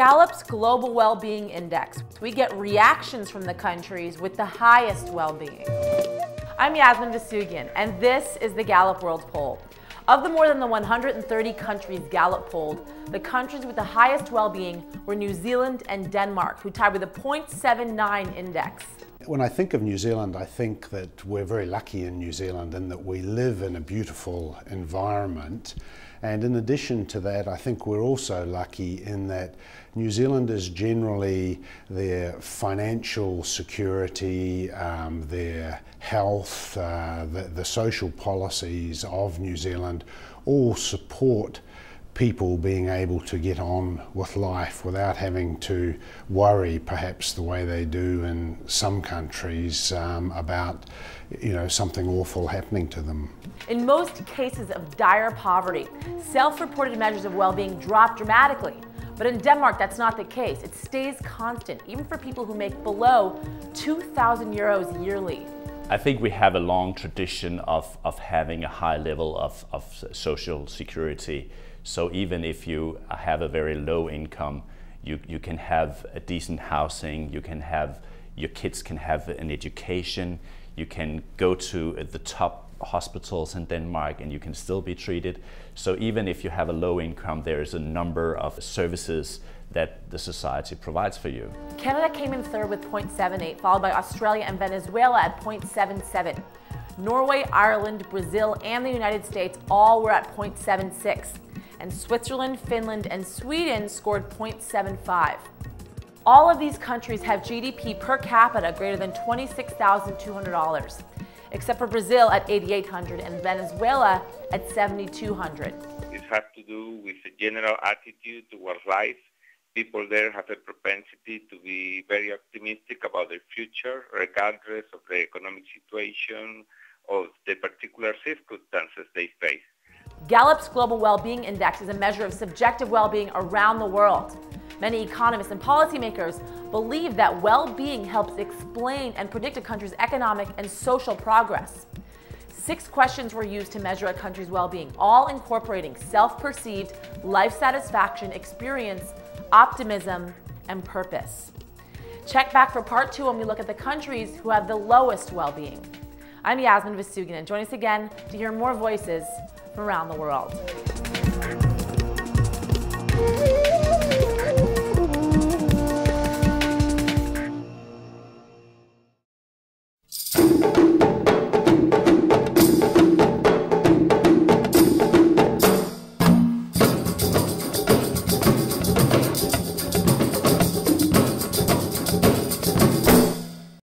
Gallup's Global Well-Being Index. We get reactions from the countries with the highest well-being. I'm Yasmin Vossoughian, and this is the Gallup World Poll. Of the more than the 130 countries Gallup polled, the countries with the highest well-being were New Zealand and Denmark, who tied with a 0.79 index. When I think of New Zealand, I think that we're very lucky in New Zealand in that we live in a beautiful environment. And in addition to that, I think we're also lucky in that New Zealanders generally, their financial security, um, their health, uh, the, the social policies of New Zealand all support people being able to get on with life without having to worry perhaps the way they do in some countries um, about you know something awful happening to them. In most cases of dire poverty, self-reported measures of well-being drop dramatically. But in Denmark, that's not the case. It stays constant, even for people who make below 2,000 euros yearly. I think we have a long tradition of, of having a high level of, of social security. So even if you have a very low income, you, you can have a decent housing, you can have, your kids can have an education, you can go to the top hospitals in Denmark and you can still be treated. So even if you have a low income, there is a number of services that the society provides for you. Canada came in third with 0.78, followed by Australia and Venezuela at 0.77. Norway, Ireland, Brazil, and the United States all were at 0.76. And Switzerland, Finland, and Sweden scored 0.75. All of these countries have GDP per capita greater than $26,200, except for Brazil at 8,800 and Venezuela at $7,200. It has to do with a general attitude towards life people there have a propensity to be very optimistic about their future, regardless of the economic situation or the particular circumstances they face. Gallup's Global Well-Being Index is a measure of subjective well-being around the world. Many economists and policymakers believe that well-being helps explain and predict a country's economic and social progress. Six questions were used to measure a country's well-being, all incorporating self-perceived life satisfaction, experience, optimism, and purpose. Check back for part two when we look at the countries who have the lowest well-being. I'm Yasmin Vossoughian, and join us again to hear more voices around the world.